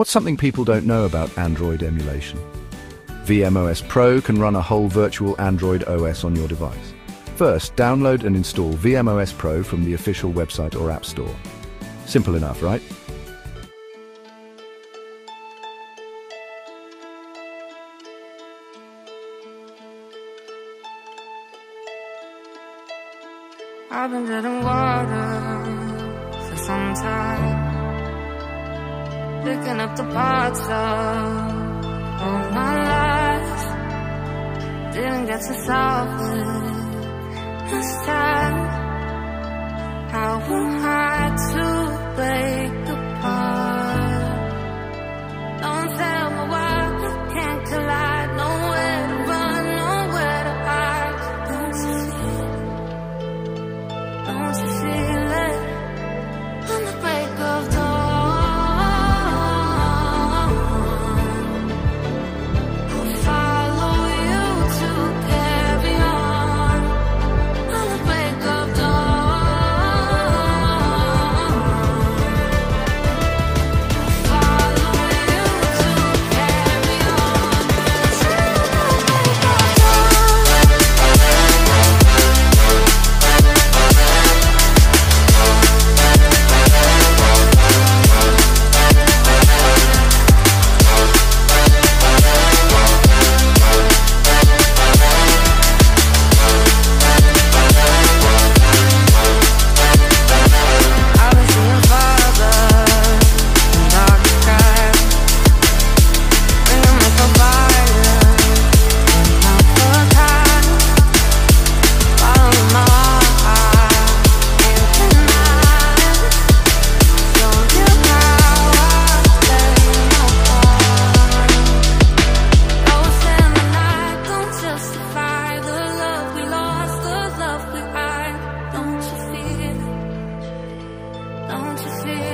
What's something people don't know about Android emulation? VMOS Pro can run a whole virtual Android OS on your device. First, download and install VMOS Pro from the official website or app store. Simple enough, right? I've been dead in water for some time Picking up the parts of all my life. Didn't get to solve it. This time to feel